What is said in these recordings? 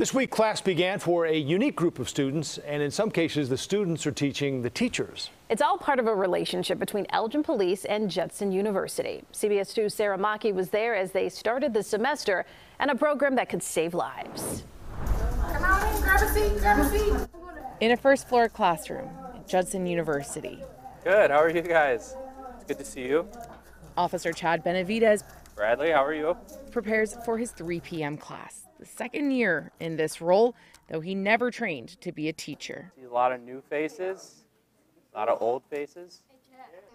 This week, class began for a unique group of students, and in some cases, the students are teaching the teachers. It's all part of a relationship between Elgin Police and Judson University. CBS 2's Sara Machi was there as they started the semester and a program that could save lives. Come on in, grab a seat, grab a seat. In a first floor classroom at Judson University, Good. How are you guys? It's good to see you. Officer Chad Benavidez Bradley, how are you? prepares for his 3 p.m. class. The second year in this role, though he never trained to be a teacher. See a lot of new faces, a lot of old faces.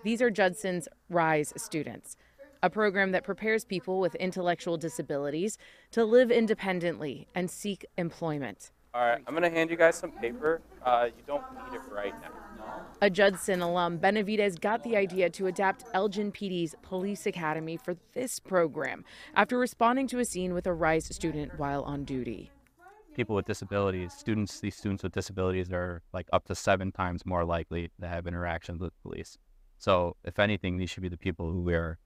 These are Judson's RISE students, a program that prepares people with intellectual disabilities to live independently and seek employment. All right, I'm gonna hand you guys some paper. Uh, you don't need it right now. A Judson alum, Benavidez got the idea to adapt Elgin PD's Police Academy for this program after responding to a scene with a RISE student while on duty. people with disabilities, students, these students with disabilities are like up to seven times more likely to have interactions with police. So, if anything, these should be the people who we're,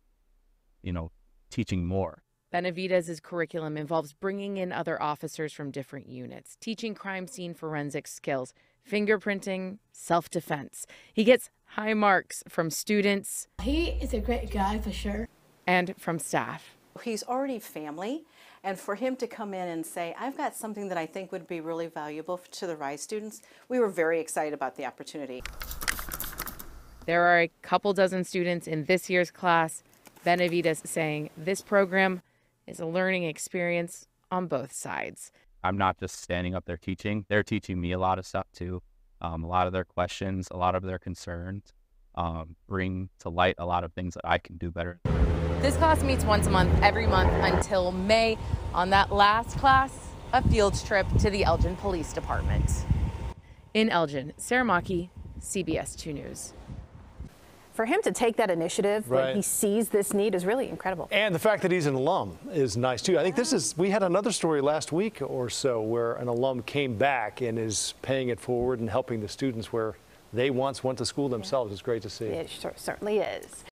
you know, teaching more. Benavidez's curriculum involves bringing in other officers from different units, teaching crime scene forensic skills, fingerprinting, self defense. He gets high marks from students He is a great guy for sure. and from staff. He's already family, and for him to come in and say, I've got something that I think would be really valuable to the RISE students, we were very excited about the opportunity. There are a couple dozen students in this year's class. Benavides saying this program is a learning experience on both sides. I'm not just standing up there teaching; they're teaching me a lot of stuff too. Um, a lot of their questions, a lot of their concerns, um, bring to light a lot of things that I can do better. This class meets once a month, every month until May. On that last class, a field trip to the Elgin Police Department. In Elgin, Sara Machi, CBS 2 News. For him to take that initiative Right. when he sees this need is really incredible. And the fact that he's an alum is nice too. I think this is, we had another story last week or so where an alum came back and is paying it forward and helping the students where they once went to school themselves. It's great to see. It certainly is.